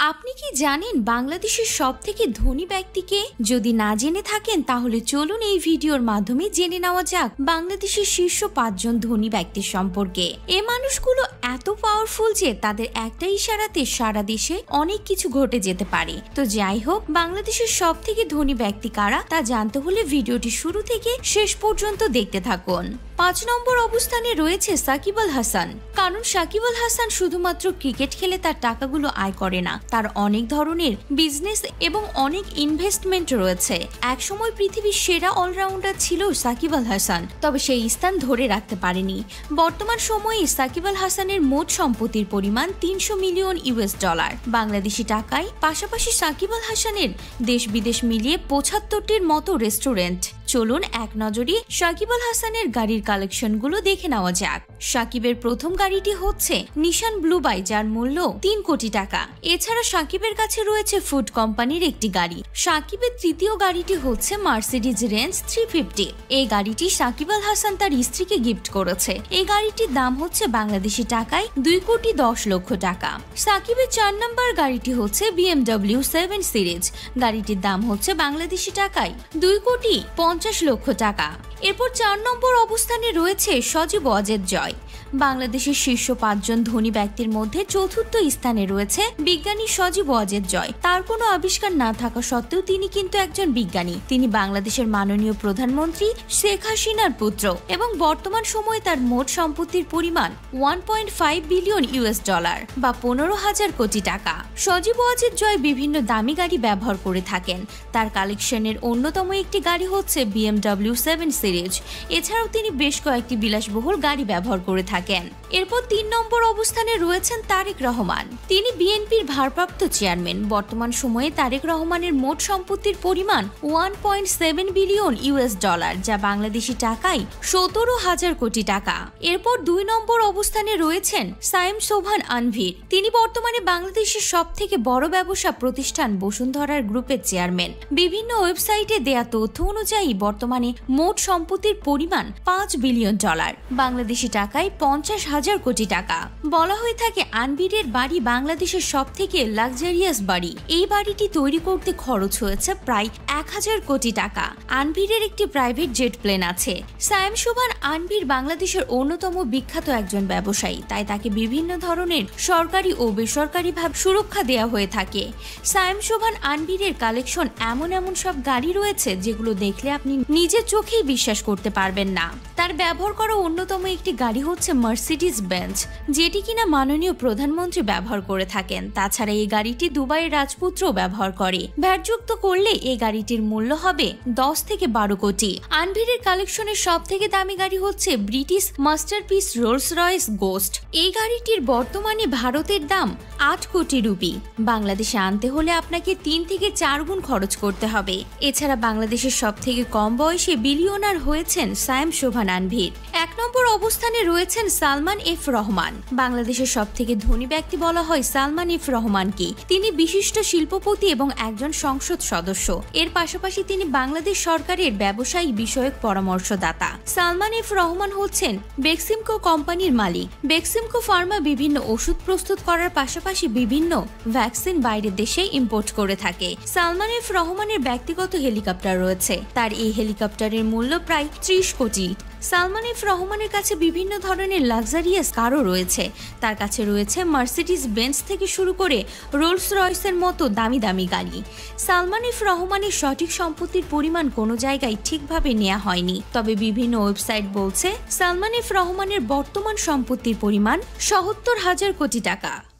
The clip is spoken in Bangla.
আপনি কি জানেন বাংলাদেশের সব থেকে ধনী ব্যক্তিকে যদি না জেনে থাকেন, তাহলে চলুন এই ভিডিওর মাধ্যমে জেনে নেওয়া যাক বাংলাদেশের শীর্ষ পাঁচজন ধনী ব্যক্তির সম্পর্কে। এ মানুষগুলো এত পাওয়ারফুল যে তাদের একটা ইশারাতে সারা দেশে অনেক কিছু ঘটে যেতে পারে। তো যাই হোক, বাংলাদেশের সব থেকে ধনী ব্যক্তি কারা তা জানতে হলে ভিডিওটি শুরু থেকে শেষ পর্যন্ত দেখতে থাকুন। পাঁচ নম্বর অবস্থানে রয়েছে সাকিব আল হাসান। কারণ সাকিব আল হাসান শুধুমাত্র ক্রিকেট খেলে তার টাকাগুলো আয় করে না তার অনেক ধরনের বিজনেস এবং অনেক ইনভেস্টমেন্ট রয়েছে। একসময় পৃথিবীর সেরা অলরাউন্ডার ছিল সাকিব আল হাসান, তবে সেই স্থান ধরে রাখতে পারেনি। বর্তমান সময়ে সাকিব আল হাসানের মোট সম্পত্তির পরিমাণ তিনশো মিলিয়ন ইউএস ডলার। বাংলাদেশি টাকায়, পাশাপাশি সাকিব আল হাসানের দেশ বিদেশ মিলিয়ে পঁচাত্তরটির মতো রেস্টুরেন্ট চলুন এক নজরে সাকিব আল হাসানের গাড়ির কালেকশনগুলো দেখে নেওয়া যাক। সাকিবের প্রথম গাড়িটি হচ্ছে নিশান ব্লু বাই, যার মূল্য তিন কোটি টাকা। এছাড়া সাকিবের কাছে রয়েছে ফুড কোম্পানির একটি গাড়ি। সাকিবের তৃতীয় গাড়িটি হচ্ছে মার্সিডিজ রেঞ্জ থ্রি ফিফটি। এই গাড়িটি সাকিব আল হাসান তার স্ত্রীকে গিফট করেছে। এই গাড়িটির দাম হচ্ছে বাংলাদেশি টাকায় দুই কোটি দশ লক্ষ টাকা। সাকিবের চার নম্বর গাড়িটি হচ্ছে বিএমডব্লিউ সেভেন সিরিজ। গাড়িটির দাম হচ্ছে বাংলাদেশি টাকায় দুই কোটি পঞ্চাশ লক্ষ টাকা। এরপর চার নম্বর অবস্থানে রয়েছে সজীব অজেদ জয়। বাংলাদেশের শীর্ষ পাঁচজন ধনী ব্যক্তির মধ্যে চতুর্থ স্থানে রয়েছে বিজ্ঞানী সজীব অজেদ জয়। তার কোনো আবিষ্কার না থাকা সত্ত্বেও তিনি কিন্তু একজন বিজ্ঞানী। তিনি বাংলাদেশের মাননীয় প্রধানমন্ত্রী শেখ হাসিনার পুত্র এবং বর্তমান সময়ে তার মোট সম্পত্তির পরিমাণ one point five billion US dollar বা পনেরো হাজার কোটি টাকা। সজীব অজেদ জয় বিভিন্ন দামি গাড়ি ব্যবহার করে থাকেন। তার কালেকশনের অন্যতম একটি গাড়ি হচ্ছে বিএমডব্লিউ সেভেন সিরিজ। এছাড়াও তিনি বেশ কয়েকটি বিলাসবহুল গাড়ি ব্যবহার করে থাকেন। এরপর তিন নম্বর অবস্থানে রয়েছেন তারেক রহমান। তিনি বিএনপির ভারপ্রাপ্ত চেয়ারম্যান। বর্তমান সময়ে তারেক রহমানের মোট সম্পত্তির পরিমাণ one point seven billion US dollar, যা বাংলাদেশি টাকায় সতেরো হাজার কোটি টাকা। এরপর দুই নম্বর অবস্থানে রয়েছেন সাইম সোভান আনভির। তিনি বর্তমানে বাংলাদেশের সব থেকে বড় ব্যবসা প্রতিষ্ঠান বসুন্ধরার গ্রুপের চেয়ারম্যান। বিভিন্ন ওয়েবসাইটে দেয়া তথ্য অনুযায়ী বর্তমানে মোট সম্পত্তির পরিমাণ পাঁচ বিলিয়ন ডলার। বাংলাদেশি টাকায় পঞ্চাশ হাজার কোটি টাকা। বলা হয়ে থাকে আনবিরের বাড়ি বাংলাদেশের সব থেকে লাক্সারিয়াস বাড়ি। এই বাড়িটি তৈরি করতে খরচ হয়েছে প্রায় এক হাজার কোটি টাকা। আনবিরের একটি প্রাইভেট জেট প্লেন আছে। সায়েম সুভান আনবির বাংলাদেশের অন্যতম বিখ্যাত একজন ব্যবসায়ী। তাই তাকে বিভিন্ন ধরনের সরকারি ও বেসরকারি ভাবে সুরক্ষা দেওয়া হয়ে থাকে। সায়েম শোভান আনবিরের কালেকশন এমন এমন সব গাড়ি রয়েছে যেগুলো দেখলে আপনি নিজের চোখেই বিশ্বাস করতে পারবেন না। তার ব্যবহার করা অন্যতম একটি গাড়ি হচ্ছে মার্সিডিস বেঞ্চ যেটি কিনা মাননীয় প্রধানমন্ত্রী ব্যবহার করে থাকেন। তাছাড়া এই গাড়িটি দুবাইয়ের রাজপুত্রও ব্যবহার করে। ভ্যাটযুক্ত করলে এই গাড়িটির মূল্য হবে দশ থেকে বারো কোটি। আনভিরের কালেকশনের সব থেকে দামি গাড়ি হচ্ছে British masterpiece Rolls Royce Ghost এই গাড়িটির বর্তমানে ভারতের দাম আট কোটি রুপি। বাংলাদেশে আনতে হলে আপনাকে তিন থেকে চার গুণ খরচ করতে হবে। এছাড়া বাংলাদেশের সব থেকে কম বয়সে বিলিয়নার হয়েছেন সায়েম শোভান আনভির। এক নম্বর অবস্থানে রয়েছেন সালমান এফ রহমান। বাংলাদেশের সব থেকে ধনী ব্যক্তি বলা হয় সালমান এফ রহমানকে তিনি বিশিষ্ট শিল্পপতি এবং একজন সংসদ সদস্য। এর পাশাপাশি তিনি বাংলাদেশ সরকারের ব্যবসায়ী বিষয়ক পরামর্শদাতা। সালমান এফ রহমান হচ্ছেন বেক্সিমকো কোম্পানির মালিক। বেক্সিমকো ফার্মা বিভিন্ন ওষুধ প্রস্তুত করার পাশাপাশি বিভিন্ন ভ্যাকসিন বাইরের দেশে ইম্পোর্ট করে থাকে। সালমান এফ রহমানের ব্যক্তিগত হেলিকপ্টার রয়েছে। তার এই হেলিকপ্টারের মূল্য প্রায় ত্রিশ কোটি। সালমান এফ রহমানের কাছে বিভিন্ন ধরনের লাক্সারিয়াস কারও রয়েছে। তার কাছে রয়েছে মার্সিডিজ বেঞ্চ থেকে শুরু করে রোলস রয়েসের মতো দামি দামি গাড়ি। সালমান এফ রহমানের সঠিক সম্পত্তির পরিমাণ কোনো জায়গায় ঠিকভাবে নেওয়া হয়নি। তবে বিভিন্ন ওয়েবসাইট বলছে সালমান এফ রহমানের বর্তমান সম্পত্তির পরিমাণ সহত্তর হাজার কোটি টাকা।